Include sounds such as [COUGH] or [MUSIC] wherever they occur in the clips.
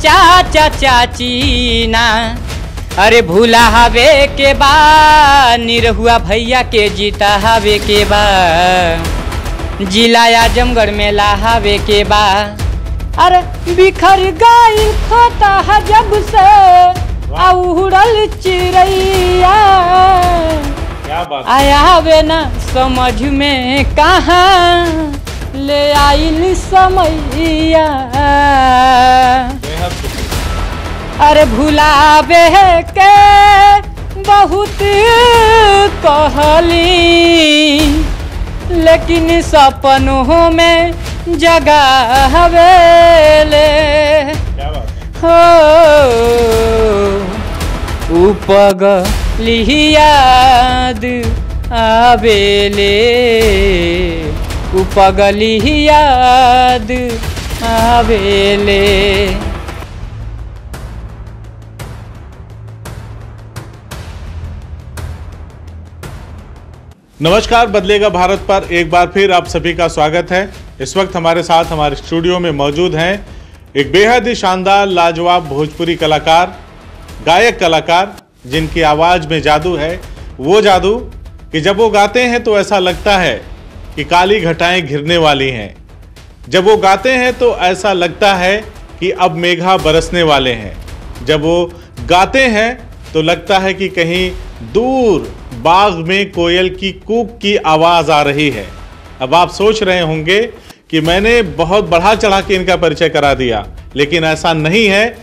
चाचा चाची ना अरे भूला हवे के बा निरहुआ भैया के जीता हवे के बा। जिला आजमगढ़ में लाहावे के बा। अरे बिखर गई खोता है जब से उड़ल चिड़ैया। क्या बात। आया वे ना समझ में कहाँ। ले आइल समैया। अरे भुलावे के बहुत कहली। लेकिन सपनों में जगह बात है। उपग याद आवेले उपगली याद आवेले नमस्कार, बदलेगा भारत पर एक बार फिर आप सभी का स्वागत है। इस वक्त हमारे साथ हमारे स्टूडियो में मौजूद हैं एक बेहद ही शानदार, लाजवाब, भोजपुरी कलाकार, गायक कलाकार, जिनकी आवाज़ में जादू है। वो जादू कि जब वो गाते हैं तो ऐसा लगता है कि काली घटाएँ घिरने वाली हैं। जब वो गाते हैं तो ऐसा लगता है कि अब मेघा बरसने वाले हैं। जब वो गाते हैं तो लगता है कि कहीं दूर बाग में कोयल की कूक की आवाज़ आ रही है। अब आप सोच रहे होंगे कि मैंने बहुत बढ़ा चढ़ा के इनका परिचय करा दिया, लेकिन ऐसा नहीं है।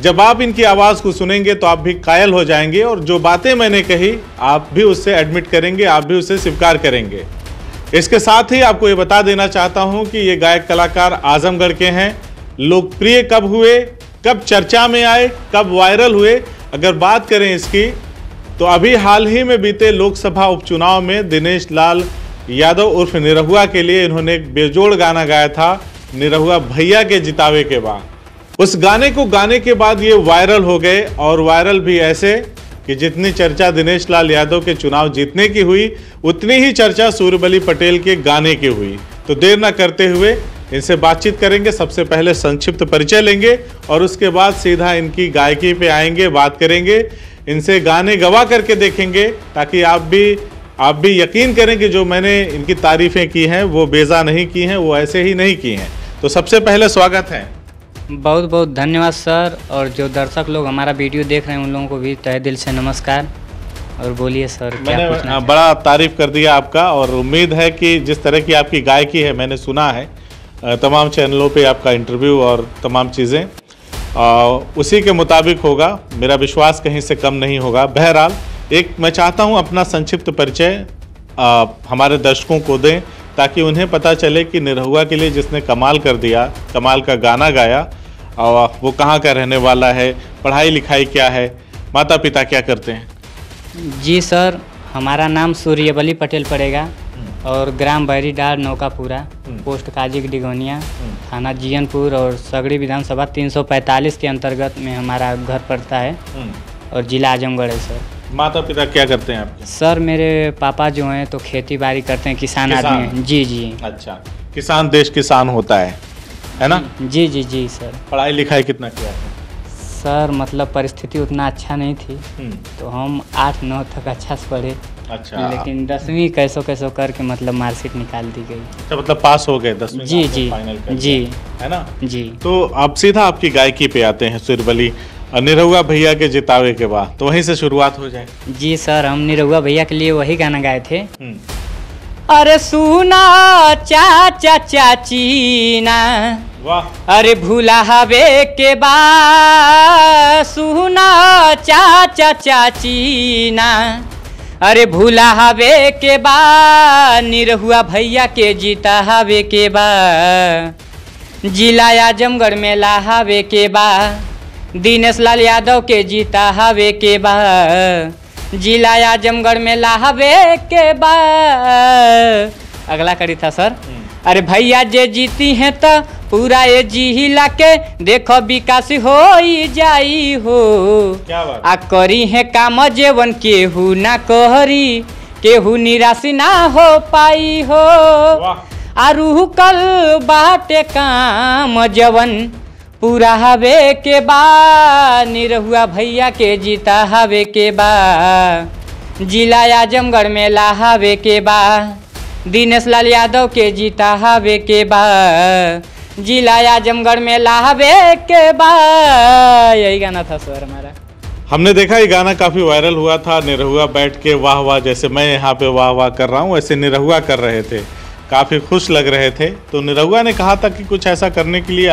जब आप इनकी आवाज़ को सुनेंगे तो आप भी कायल हो जाएँगे और जो बातें मैंने कही, आप भी उससे एडमिट करेंगे, आप भी उससे स्वीकार करेंगे। इसके साथ ही आपको ये बता देना चाहता हूँ कि ये गायक कलाकार आजमगढ़ के हैं। लोकप्रिय कब हुए, कब चर्चा में आए, कब वायरल हुए? अगर बात करें इसकी तो अभी हाल ही में बीते लोकसभा उपचुनाव में दिनेश लाल यादव उर्फ़ निरहुआ के लिए इन्होंने एक बेजोड़ गाना गाया था, निरहुआ भैया के जितावे के बाद। उस गाने को गाने के बाद ये वायरल हो गए और वायरल भी ऐसे कि जितनी चर्चा दिनेश लाल यादव के चुनाव जीतने की हुई, उतनी ही चर्चा सूर्यबली पटेल के गाने की हुई। तो देर न करते हुए इनसे बातचीत करेंगे, सबसे पहले संक्षिप्त परिचय लेंगे और उसके बाद सीधा इनकी गायकी पे आएँगे, बात करेंगे। इनसे गाने गवा करके देखेंगे, ताकि आप भी आप भी यकीन करें कि जो मैंने इनकी तारीफें की हैं, वो बेजा नहीं की हैं, वो ऐसे ही नहीं की हैं। तो सबसे पहले स्वागत है। बहुत बहुत धन्यवाद सर। और जो दर्शक लोग हमारा वीडियो देख रहे हैं उन लोगों को भी तहे दिल से नमस्कार। और बोलिए सर मैंने आ, बड़ा तारीफ़ कर दिया आपका और उम्मीद है कि जिस तरह की आपकी गायकी है मैंने सुना है तमाम चैनलों पे आपका इंटरव्यू और तमाम चीज़ें। उसी के मुताबिक होगा मेरा विश्वास कहीं से कम नहीं होगा। बहरहाल एक मैं चाहता हूँ अपना संक्षिप्त परिचय हमारे दर्शकों को दें ताकि उन्हें पता चले कि निरहुआ के लिए जिसने कमाल कर दिया कमाल का गाना गाया और वो कहाँ का रहने वाला है पढ़ाई लिखाई क्या है माता पिता क्या करते हैं? जी सर हमारा नाम सूर्यबली पटेल पड़ेगा और ग्राम बैरीडार नौकापुरा पोस्ट काजिक डिगोनिया थाना जियनपुर और सगड़ी विधानसभा 345 के अंतर्गत में हमारा घर पड़ता है। और जिला आजमगढ़ है सर। माता पिता क्या करते हैं आपके सर मेरे पापा जो हैं तो खेती बाड़ी करते हैं किसान किसान? आदमी हैं। जी जी। अच्छा। किसान देश किसान होता है। है ना? जी जी जी सर। पढ़ाई लिखाई कितना किया है सर मतलब परिस्थिति उतना अच्छा नहीं थी। हम्म, तो हम आठ नौ तक अच्छा से पढ़े। अच्छा। लेकिन दसवीं कैसो कैसो करके मतलब मार्कशीट निकाल दी गई। अच्छा मतलब पास हो गए दसवीं जी जी। फाइनल जी। है ना? जी। तो अब सीधा आपकी गायकी पे आते हैं सुरबली। निरहुआ भैया के जितावे के बाद तो वहीं से शुरुआत हो जाए। जी सर हम निरहुआ भैया के लिए वही गाना गाए थे। हम्म, अरे सुना चाचा चाची ना। वाह। अरे भूला हवे के बा। सुना चाचा चाची ना। अरे भूला हवे के बा निरहुआ भैया के जीता हवे के बा। जिला आजमगढ़ में लाहावे के बा। दिनेश लाल यादव के जीता हवे के बा। जिला आजमगढ़ में लाहवे के बा। अगला करी था सर। अरे भैया जे जीती हैं तो पूरा ये जिला के देखो विकास हो जाई हो। क्या बात? आ करी है काम जेवन केहू ना कहरी केहू निराशी ना हो पाई हो। आ रूह कल बाटे काम जवन। पूरा हवे के बा, निरहुआ भैया के जीता हवे के बा। जिला आजमगढ़ में लाहावे के बा, दिनेश लाल यादव के जीता हवे के बा। जिला आजमगढ़ में लाहावे के बा। यही गाना था सर हमारा। हमने देखा ये गाना काफ़ी वायरल हुआ था, निरहुआ बैठ के वाह वाह जैसे मैं यहाँ पे वाह वाह कर रहा हूँ ऐसे निरहुआ कर रहे थे। काफ़ी खुश लग रहे थे। तो निरहुआ ने कहा था कि कुछ ऐसा करने के लिए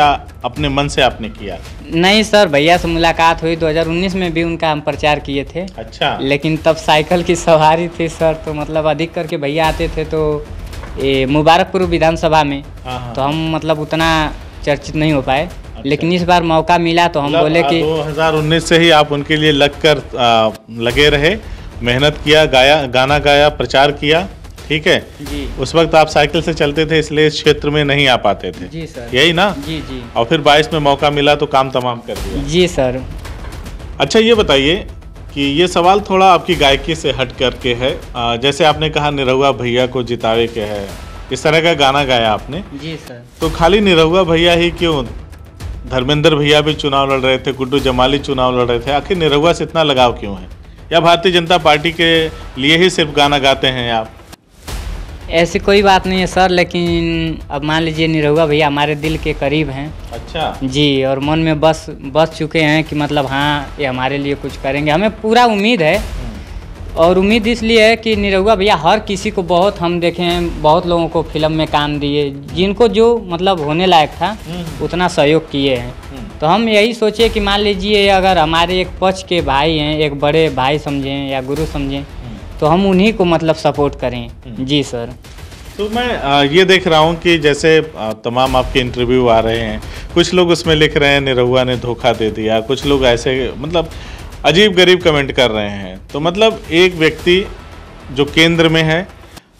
अपने मन से आपने किया। नहीं सर भैया से मुलाकात हुई 2019 में भी उनका हम प्रचार किए थे। अच्छा। लेकिन तब साइकिल की सवारी थी सर तो मतलब अधिक करके भैया आते थे तो ये मुबारकपुर विधानसभा में। हाँ हाँ। तो हम मतलब उतना चर्चित नहीं हो पाए। अच्छा। लेकिन इस बार मौका मिला तो हम मतलब, बोले कि 2019 से ही आप उनके लिए लगकर आ, लगे रहे मेहनत किया गाया गाना गाया प्रचार किया। ठीक है? जी। उस वक्त आप साइकिल से चलते थे इसलिए इस क्षेत्र में नहीं आ पाते थे। जी सर। यही ना? जी जी। और फिर 22 में मौका मिला तो काम तमाम कर दिया। जी सर। अच्छा ये बताइए कि ये सवाल थोड़ा आपकी गायकी से हट करके है। आ, जैसे आपने कहा निरहुआ भैया को जितावे के है। इस तरह का गाना गाया आपने। जी सर। तो खाली निरहुआ भैया ही क्यों? धर्मेंद्र भैया भी चुनाव लड़ रहे थे गुड्डू जमाली चुनाव लड़ रहे थे। आखिर निरहुआ से इतना लगाव क्यों है? या भारतीय जनता पार्टी के लिए ही सिर्फ़ गाना गाते हैं आप? ऐसी कोई बात नहीं है सर लेकिन अब मान लीजिए निरहुआ भैया हमारे दिल के करीब हैं। अच्छा। जी और मन में बस बस चुके हैं कि मतलब हाँ ये हमारे लिए कुछ करेंगे। हमें पूरा उम्मीद है और उम्मीद इसलिए है कि निरहुआ भैया हर किसी को बहुत हम देखे हैं बहुत लोगों को फ़िल्म में काम दिए जिनको जो मतलब होने लायक था उतना सहयोग किए हैं। तो हम यही सोचे कि मान लीजिए अगर हमारे एक पक्ष के भाई हैं एक बड़े भाई समझें या गुरु समझें तो हम उन्हीं को मतलब सपोर्ट करें। जी सर तो मैं ये देख रहा हूँ कि जैसे तमाम आपके इंटरव्यू आ रहे हैं। कुछ लोग उसमें लिख रहे हैं निरहुआ ने धोखा दे दिया। कुछ लोग ऐसे मतलब अजीब गरीब कमेंट कर रहे हैं। तो मतलब एक व्यक्ति जो केंद्र में है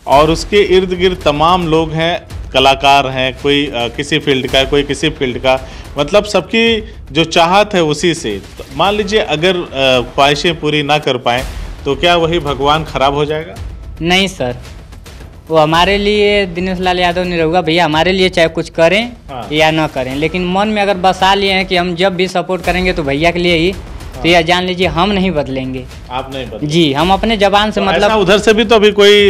और उसके इर्द गिर्द तमाम लोग हैं कलाकार हैं कोई आ, किसी फ़ील्ड का कोई किसी फ़ील्ड का। मतलब सबकी जो चाहत है उसी से। तो मान लीजिए अगर ख्वाहिशें पूरी ना कर पाएँ तो क्या वही भगवान खराब हो जाएगा नहीं सर वो हमारे लिए दिनेश लाल यादव निरहुआ भैया हमारे लिए चाहे कुछ करें हाँ। या ना करें लेकिन मन में अगर बसा लिए हैं कि हम जब भी सपोर्ट करेंगे तो भैया के लिए ही हाँ। तो यह जान लीजिए हम नहीं बदलेंगे आप नहीं बदलेंगे। जी हम अपने जबान से तो मतलब उधर से भी तो अभी कोई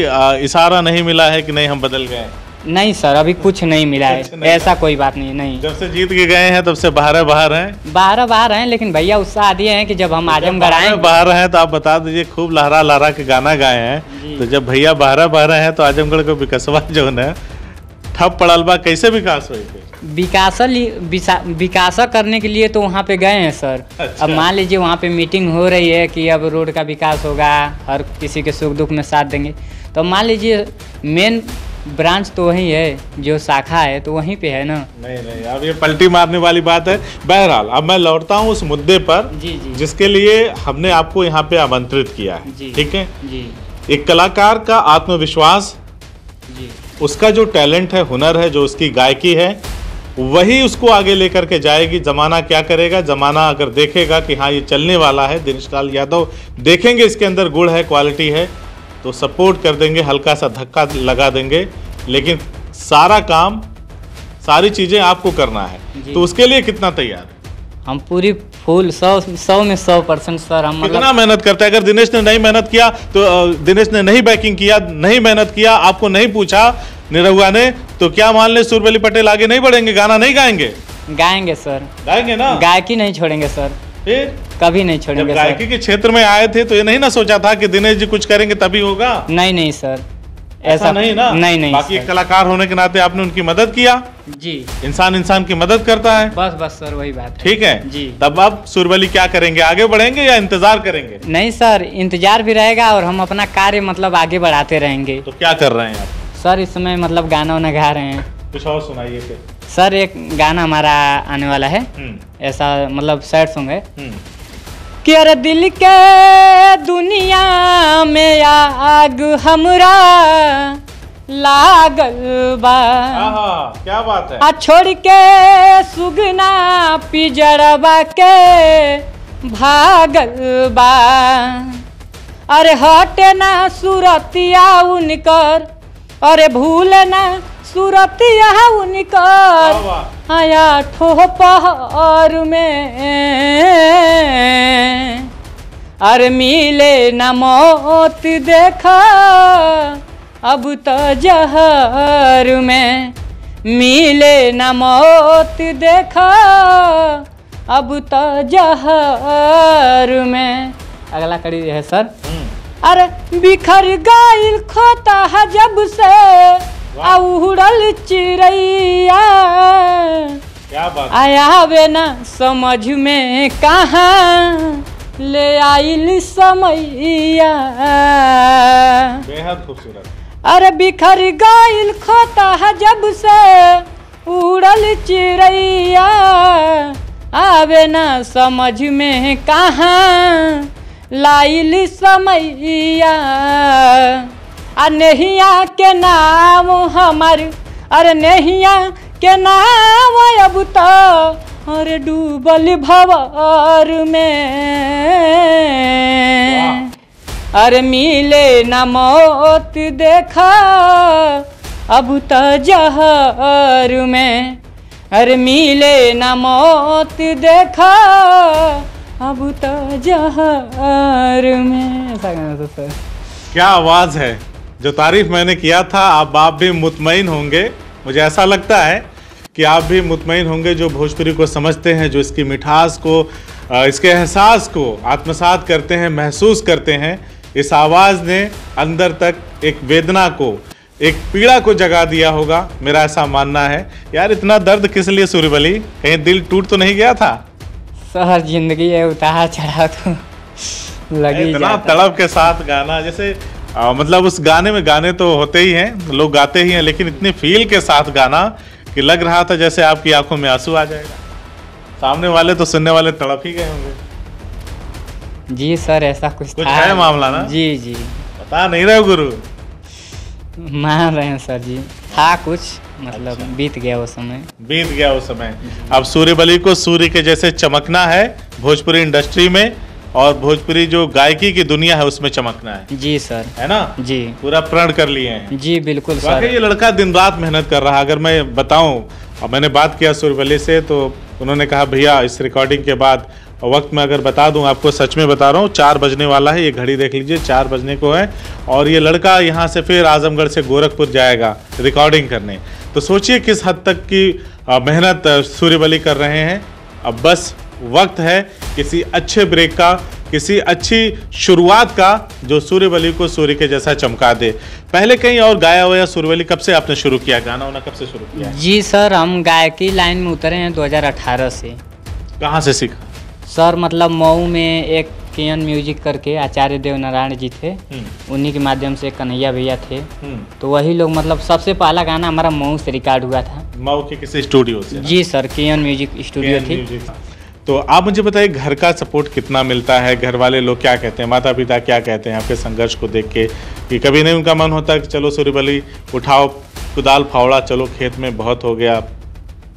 इशारा नहीं मिला है कि नहीं हम बदल गए नहीं सर अभी कुछ नहीं मिला है। ऐसा कोई बात नहीं नहीं। जब से जीत के गए हैं तब से बाहर बाहर हैं। बारह बाहर हैं लेकिन भैया उत्साह दिए हैं कि जब हम आजमगढ़ आए बाहर बाहर हैं तो आप बता दीजिए खूब लहरा लहरा के गाना गाए हैं। तो जब भैया बाहर बाहर हैं तो आजमगढ़ को विकसवा [LAUGHS] जो है। ठप पड़ल बा कैसे विकास हुई विकास विकास करने के लिए तो वहाँ पे गए हैं सर। अच्छा। अब मान लीजिए वहाँ पे मीटिंग हो रही है कि अब रोड का विकास होगा हर किसी के सुख दुख में साथ देंगे। तो मान लीजिए मेन ब्रांच तो वही है जो शाखा है तो वहीं पे है ना। नहीं नहीं अब ये पलटी मारने वाली बात है। बहरहाल अब मैं लौटता हूँ उस मुद्दे पर जी जी। जिसके लिए हमने आपको यहाँ पे आमंत्रित किया है ठीक है? जी। एक कलाकार का आत्मविश्वास जी। उसका जो टैलेंट है हुनर है जो उसकी गायकी है वही उसको आगे लेकर के जाएगी। जमाना क्या करेगा? जमाना अगर देखेगा कि हाँ ये चलने वाला है दिनेश लाल यादव देखेंगे इसके अंदर गुड़ है क्वालिटी है तो सपोर्ट कर देंगे हल्का सा धक्का लगा देंगे। लेकिन सारा काम सारी चीज़ें आपको करना है। तो उसके लिए कितना तैयार हम पूरी फुल सौ सौ में सौ परसेंट सर हम कितना मतलब मेहनत करते हैं? अगर दिनेश ने नहीं मेहनत किया तो दिनेश ने नहीं बैकिंग किया नहीं मेहनत किया आपको नहीं पूछा निरहुआ ने तो क्या मान ले सूरबली पटेल आगे नहीं बढ़ेंगे गाना नहीं गाएँगे? गाएँगे सर। गाएँगे ना? गायकी नहीं छोड़ेंगे सर। फिर? कभी नहीं छोड़ेंगे गायकी के क्षेत्र में आए थे तो ये नहीं ना सोचा था कि दिनेश जी कुछ करेंगे तभी होगा? नहीं नहीं सर। ऐसा नहीं ना। नहीं नहीं। बाकी एक कलाकार होने के नाते आपने उनकी मदद किया। जी। इंसान इंसान की मदद करता है। बस बस सर वही बात ठीक है? जी। तब आप सूरबली क्या करेंगे? आगे बढ़ेंगे या इंतज़ार करेंगे? नहीं सर इंतज़ार भी रहेगा और हम अपना कार्य मतलब आगे बढ़ाते रहेंगे। तो क्या कर रहे हैं आप? सर इस समय मतलब गाना वाना गा रहे हैं। कुछ और सुनाइए फिर। सर एक गाना हमारा आने वाला है। हम्म, ऐसा मतलब सैड सॉन्ग है। हम्म, कि अरे दिल के दुनिया में आग हमरा लागल बा। क्या बात है। आ छोड़ के सुगना पिजड़बा के भागल बा। अरे हटे ना सुरतिया उनकर अरे भूल ना सूरतिया उनकर। आया ठो पहाड़ में। अरे मिले न मौत देखा। अब तो जहर में मिले न मौत देखा। अब तो जहर में। अगला कड़ी है सर। अरे बिखर गईल खोता है जब से। उड़ल चिड़ैया। आया बे ना समझ में कहाँ। ले आइल समैया बेहद खूबसूरत। अरे बिखर गईल खोता है जब से उड़ल चिड़ैया। आवे ना समझ में कहाँ लाइल समैया। आ नहिया के नाम हमर अरे नहिया के नाम अब तो अरे डूबल भवर में। अरे मिले न मौत देखा, अब तो जहर में। अरे मिले न मौत देखा, अब तो जहर में। क्या आवाज़ है? जो तारीफ़ मैंने किया था, आप आप भी मुतमिन होंगे। मुझे ऐसा लगता है कि आप भी मुतमिन होंगे जो भोजपुरी को समझते हैं, जो इसकी मिठास को इसके एहसास को आत्मसात करते हैं महसूस करते हैं। इस आवाज़ ने अंदर तक एक वेदना को एक पीड़ा को जगा दिया होगा। मेरा ऐसा मानना है। यार इतना दर्द किस लिए सूर्यबली? कहीं दिल टूट तो नहीं गया था? सर ज़िंदगी है उतार चढ़ा तो लगी इतना तड़प के साथ गाना जैसे आ, मतलब उस गाने में गाने तो होते ही हैं लोग गाते ही हैं लेकिन इतने फील के साथ गाना कि लग रहा था जैसे आपकी आँखों में आँसू आ जाएगा। सामने वाले तो सुनने वाले तड़प ही गए होंगे। जी सर ऐसा कुछ कुछ था है मामला ना? जी जी। बता नहीं रहे गुरु? मान रहे हैं सर जी। था कुछ मतलब अच्छा। बीत गया वो समय। बीत गया वो समय। अब सूर्य बली को सूर्य के जैसे चमकना है भोजपुरी इंडस्ट्री में और भोजपुरी जो गायकी की दुनिया है उसमें चमकना है। जी सर। है ना? जी। पूरा प्रण कर लिए हैं। जी बिल्कुल वाकई सर ये लड़का दिन रात मेहनत कर रहा है। अगर मैं बताऊँ और मैंने बात किया सूर्यवली से तो उन्होंने कहा भैया इस रिकॉर्डिंग के बाद वक्त में अगर बता दूँ आपको सच में बता रहा हूँ चार बजने वाला है ये घड़ी देख लीजिए चार बजने को है और ये लड़का यहाँ से फिर आजमगढ़ से गोरखपुर जाएगा रिकॉर्डिंग करने। तो सोचिए किस हद तक की मेहनत सूर्यवली कर रहे हैं। अब बस वक्त है किसी अच्छे ब्रेक का किसी अच्छी शुरुआत का जो सूर्यवली को सूर्य के जैसा चमका दे। पहले कहीं और गाया हुआ सूर्यवली कब से आपने शुरू किया? गाना वाना कब से शुरू किया? जी सर हम गायकी लाइन में उतरे हैं 2018 से। कहाँ से सीखा? सर मतलब मऊ में एक केएन म्यूज़िक करके आचार्य देव नारायण जी थे। हम्म, उन्हीं के माध्यम से कन्हैया भैया थे। हम्म। तो वही लोग मतलब सबसे पहला गाना हमारा मऊ से रिकॉर्ड हुआ था। मऊ के किसी स्टूडियो से? जी सर केएन म्यूज़िक स्टूडियो थी। तो आप मुझे बताइए घर का सपोर्ट कितना मिलता है? घर वाले लोग क्या कहते हैं? माता पिता क्या कहते हैं? आपके संघर्ष को देख के कि कभी नहीं उनका मन होता कि चलो सूर्यबली उठाओ कुदाल फावड़ा चलो खेत में बहुत हो गया।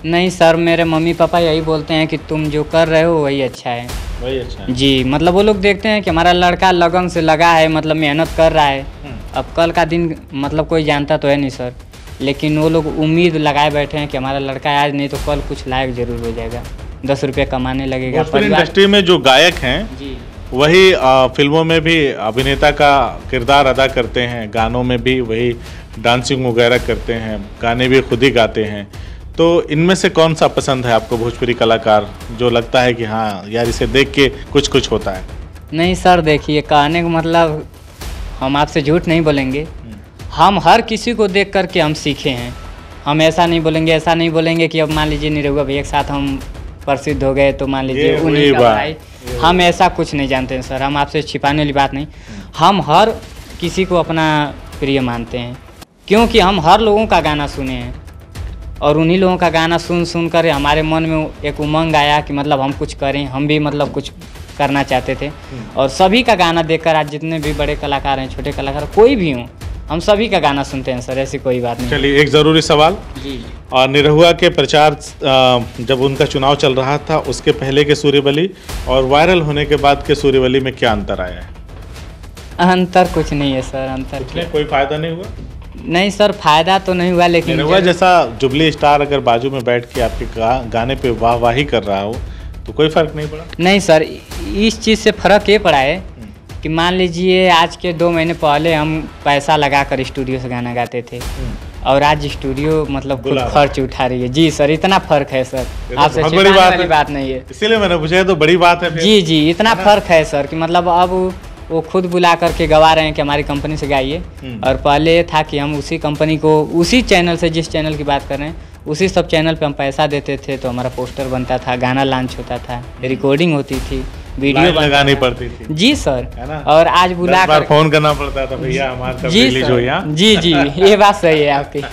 नहीं सर मेरे मम्मी पापा यही बोलते हैं कि तुम जो कर रहे हो वही अच्छा है। वही अच्छा है। जी मतलब वो लोग देखते हैं कि हमारा लड़का लगन से लगा है मतलब मेहनत कर रहा है। हम्म, अब कल का दिन मतलब कोई जानता तो है नहीं सर। लेकिन वो लोग उम्मीद लगाए बैठे हैं कि हमारा लड़का आज नहीं तो कल कुछ लायक ज़रूर हो जाएगा। दस रुपये कमाने लगेगा इंडस्ट्री में जो गायक हैं जी। वही अ, फ़िल्मों में भी अभिनेता का किरदार अदा करते हैं गानों में भी वही डांसिंग वगैरह करते हैं गाने भी खुद ही गाते हैं। तो इनमें से कौन सा पसंद है आपको भोजपुरी कलाकार जो लगता है कि हाँ यार इसे देख के कुछ कुछ होता है? नहीं सर देखिए कहने का मतलब हम आपसे झूठ नहीं बोलेंगे। हम हर किसी को देख करके हम सीखे हैं। हम ऐसा नहीं बोलेंगे ऐसा नहीं बोलेंगे कि अब मान लीजिए निरहुआ भैया के साथ हम प्रसिद्ध हो गए तो मान लीजिए उन्हीं का भाई। हम ऐसा कुछ नहीं जानते हैं सर हम आपसे छिपाने वाली बात नहीं। हम हर किसी को अपना प्रिय मानते हैं क्योंकि हम हर लोगों का गाना सुने हैं। और उन्हीं लोगों का गाना सुन सुन कर हमारे मन में एक उमंग आया कि मतलब हम कुछ करें हम भी मतलब कुछ करना चाहते थे। और सभी का गाना देखकर आज जितने भी बड़े कलाकार हैं छोटे कलाकार कोई भी हों हम सभी का गाना सुनते हैं सर ऐसी कोई बात नहीं। चलिए एक ज़रूरी सवाल। जी और निरहुआ के प्रचार जब उनका चुनाव चल रहा था उसके पहले के सूर्यबली और वायरल होने के बाद के सूर्यबली में क्या अंतर आया है? अंतर कुछ नहीं है सर अंतर कोई फ़ायदा नहीं हुआ? नहीं सर फ़ायदा तो नहीं हुआ लेकिन निरहुआ जैसा जुबली स्टार अगर बाजू में बैठ के आपके गा, गाने पे वाह वाही कर रहा हो तो कोई फ़र्क नहीं पड़ा? नहीं सर इस चीज़ से फ़र्क ये पड़ा है कि मान लीजिए आज के दो महीने पहले हम पैसा लगा कर स्टूडियो से गाना गाते थे। और आज स्टूडियो मतलब खुद खर्च उठा रही है। जी सर इतना फ़र्क है सर। तो आपसे बड़ी बात वाली बात नहीं है। इसीलिए मैंने पूछा तो बड़ी बात है जी जी इतना फ़र्क है सर कि मतलब अब वो खुद बुला करके गवा रहे हैं कि हमारी कंपनी से गाइए। हम्म। और पहले ये था कि हम उसी कंपनी को उसी चैनल से जिस चैनल की बात कर रहे हैं उसी सब चैनल पे हम पैसा देते थे तो हमारा पोस्टर बनता था गाना लॉन्च होता था रिकॉर्डिंग होती थी। वीडियो लगानी पड़ती थी। जी सर। है ना? और आज बुला कर फ़ोन करना पड़ता था भैया हमारे कब जी सर। जी जी ये बात सही है आपकी।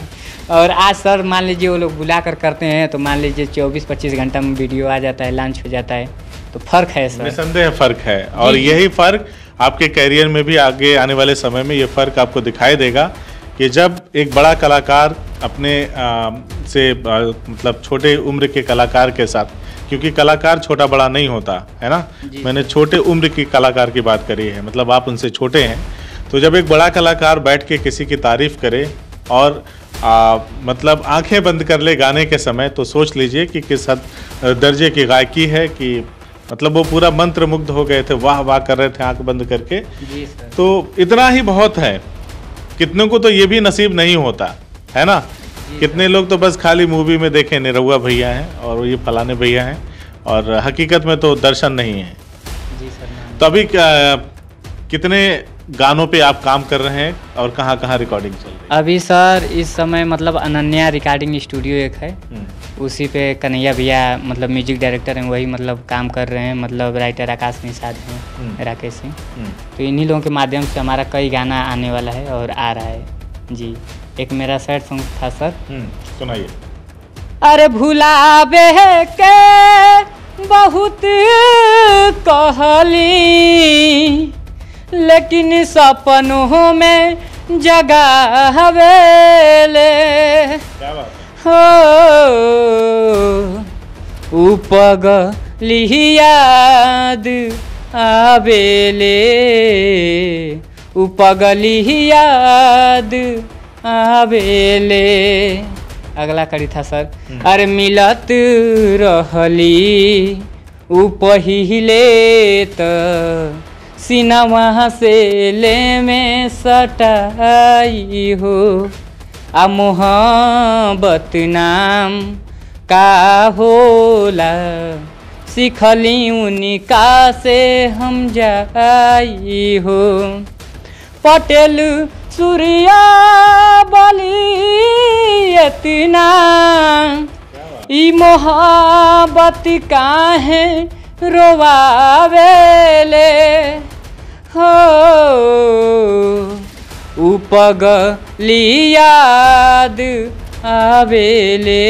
और आज सर मान लीजिए वो लोग बुला कर करते हैं तो मान लीजिए चौबीस पच्चीस घंटा में वीडियो आ जाता है लॉन्च हो जाता है तो फ़र्क है सर। निसंदेह फ़र्क है। और। यही फ़र्क आपके कैरियर में भी आगे आने वाले समय में ये फ़र्क आपको दिखाई देगा कि जब एक बड़ा कलाकार अपने आ, से आ, मतलब छोटे उम्र के कलाकार के साथ क्योंकि कलाकार छोटा बड़ा नहीं होता है ना? मैंने छोटे उम्र की कलाकार की बात करी है मतलब आप उनसे छोटे हैं। तो जब एक बड़ा कलाकार बैठ के किसी की तारीफ़ करे और आ, मतलब आँखें बंद कर ले गाने के समय तो सोच लीजिए कि किस हद दर्जे की गायकी है कि मतलब वो पूरा मंत्र मुग्ध हो गए थे वाह वाह कर रहे थे आँख बंद करके। जी सर। तो इतना ही बहुत है कितनों को तो ये भी नसीब नहीं होता है ना? कितने लोग तो बस खाली मूवी में देखे निरहुआ भैया हैं और ये फलाने भैया हैं और हकीकत में तो दर्शन नहीं है। जी सर तो अभी कितने गानों पे आप काम कर रहे हैं और कहाँ कहाँ रिकॉर्डिंग चल रही है? अभी सर इस समय मतलब अनन्या रिकॉर्डिंग स्टूडियो एक है। हम्म, उसी पे कन्हैया भैया मतलब म्यूज़िक डायरेक्टर हैं वही मतलब काम कर रहे हैं मतलब राइटर आकाश निषाद हैं हम्म। राकेश सिंह। हम्म, तो इन्हीं लोगों के माध्यम से हमारा कई गाना आने वाला है और आ रहा है। जी। एक मेरा सैड सॉन्ग था सर। हम्म, सुनाइए। अरे भुलावे के बहुत कहली लेकिन सपनों में क्या बात है? हो उपगली याद आवेले। उपगली याद आवेले। अगला कड़ी था सर। अरे मिलत रहली उ पहिले त सिनवा से ले में सटाई हो। आ मोहब्बत नाम का होला। सिखली उनका से हम जाई हो। पटेल सूर्या बली इतना ई मोहब्बत काहे रोवावेले हो। उपगली याद आवेले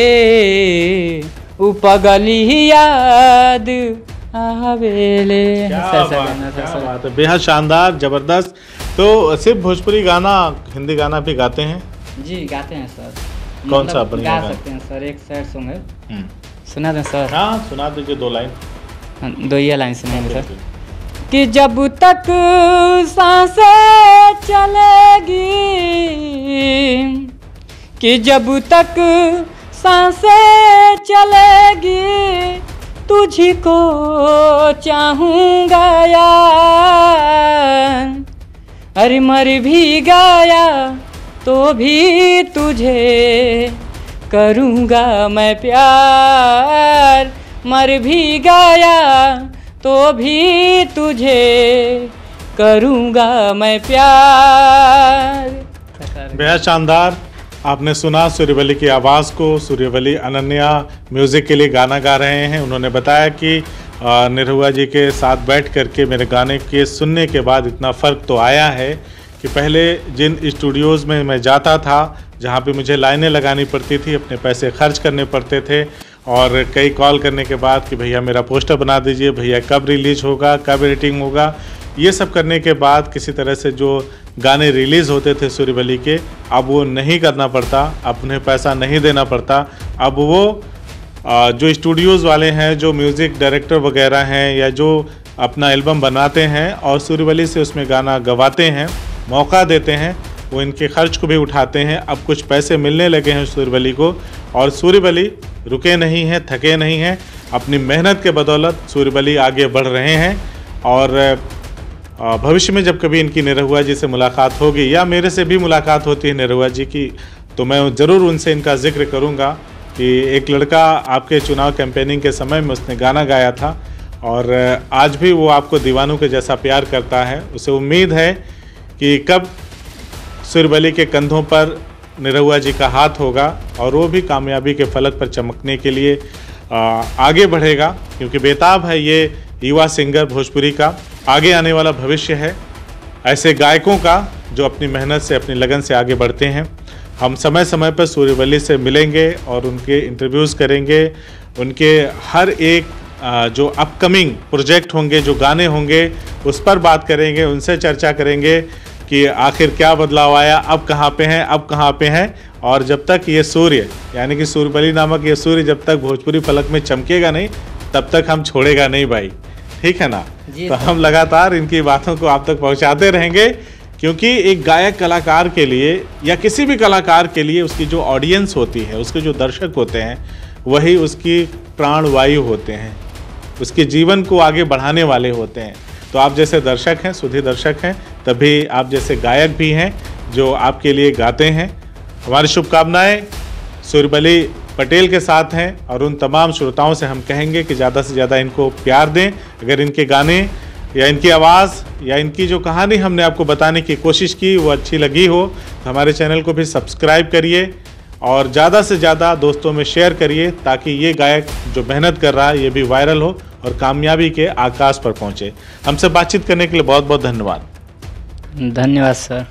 उपगली याद आवेले बेहद शानदार, ज़बरदस्त। तो सिर्फ़ भोजपुरी गाना हिंदी गाना भी गाते हैं? जी गाते हैं सर। कौन मतलब सा बढ़िया गा गाना? सकते हैं सर एक सैड सॉन्ग है। हम्म। सुना दें सर? हाँ सुना दीजिए दो लाइन। दो ही लाइन सुनाएँगे सर। कि जब तक साँसें चलेगी कि जब तक साँसें चलेगी तुझी को चाहूँगा यार। अरे मर भी गया तो भी तुझे करूँगा मैं प्यार। मर भी गया तो भी तुझे करूँगा मैं प्यार। बेहद शानदार। आपने सुना सूर्यवली की आवाज़ को। सूर्यवली अनन्या म्यूज़िक के लिए गाना गा रहे हैं। उन्होंने बताया कि निरहुआ जी के साथ बैठ करके मेरे गाने के सुनने के बाद इतना फ़र्क तो आया है कि पहले जिन स्टूडियोज़ में मैं जाता था, जहाँ पे मुझे लाइनें लगानी पड़ती थी, अपने पैसे खर्च करने पड़ते थे और कई कॉल करने के बाद कि भैया मेरा पोस्टर बना दीजिए, भैया कब रिलीज़ होगा, कब एडिटिंग होगा, ये सब करने के बाद किसी तरह से जो गाने रिलीज़ होते थे सूर्यवली के, अब वो नहीं करना पड़ता, अब उन्हें पैसा नहीं देना पड़ता, अब वो जो स्टूडियोज़ वाले हैं, जो म्यूज़िक डायरेक्टर वगैरह हैं या जो अपना एल्बम बनाते हैं और सूर्यवली से उसमें गाना गवाते हैं, मौका देते हैं, वो इनके खर्च को भी उठाते हैं। अब कुछ पैसे मिलने लगे हैं सूर्यबली को और सूर्यबली रुके नहीं हैं, थके नहीं हैं। अपनी मेहनत के बदौलत सूर्यबली आगे बढ़ रहे हैं और भविष्य में जब कभी इनकी निरहुआ जी से मुलाकात होगी या मेरे से भी मुलाकात होती है निरहुआ जी की तो मैं ज़रूर उनसे इनका ज़िक्र करूँगा। कि एक लड़का आपके चुनाव कैंपेनिंग के समय में उसने गाना गाया था और आज भी वो आपको दीवानों के जैसा प्यार करता है। उसे उम्मीद है कि कब सुरबली के कंधों पर निरहुआ जी का हाथ होगा और वो भी कामयाबी के फलक पर चमकने के लिए आगे बढ़ेगा, क्योंकि बेताब है ये युवा सिंगर भोजपुरी का। आगे आने वाला भविष्य है ऐसे गायकों का जो अपनी मेहनत से, अपनी लगन से आगे बढ़ते हैं। हम समय समय पर सूर्यवली से मिलेंगे और उनके इंटरव्यूज़ करेंगे। उनके हर एक जो अपकमिंग प्रोजेक्ट होंगे जो गाने होंगे उस पर बात करेंगे उनसे चर्चा करेंगे कि आखिर क्या बदलाव आया अब कहाँ पे हैं अब कहाँ पे हैं। और जब तक ये सूर्य यानी कि सूर्यबली नामक ये सूर्य जब तक भोजपुरी फलक में चमकेगा नहीं तब तक हम छोड़ेगा नहीं भाई। ठीक है ना? तो हम लगातार इनकी बातों को आप तक पहुँचाते रहेंगे। क्योंकि एक गायक कलाकार के लिए या किसी भी कलाकार के लिए उसकी जो ऑडियंस होती है, उसके जो दर्शक होते हैं, वही उसकी प्राण वायु होते हैं। उसके जीवन को आगे बढ़ाने वाले होते हैं। तो आप जैसे दर्शक हैं, सुधी दर्शक हैं, तभी आप जैसे गायक भी हैं, जो आपके लिए गाते हैं। हमारी शुभकामनाएँ सूर्यबली पटेल के साथ हैं और उन तमाम श्रोताओं से हम कहेंगे कि ज़्यादा से ज़्यादा इनको प्यार दें। अगर इनके गाने या इनकी आवाज़, या इनकी जो कहानी हमने आपको बताने की कोशिश की, वो अच्छी लगी हो तो हमारे चैनल को भी सब्सक्राइब करिए और ज़्यादा से ज़्यादा दोस्तों में शेयर करिए ताकि ये गायक जो मेहनत कर रहा है, ये भी वायरल हो और कामयाबी के आकाश पर पहुँचे। हमसे बातचीत करने के लिए बहुत बहुत धन्यवाद। धन्यवाद, सर।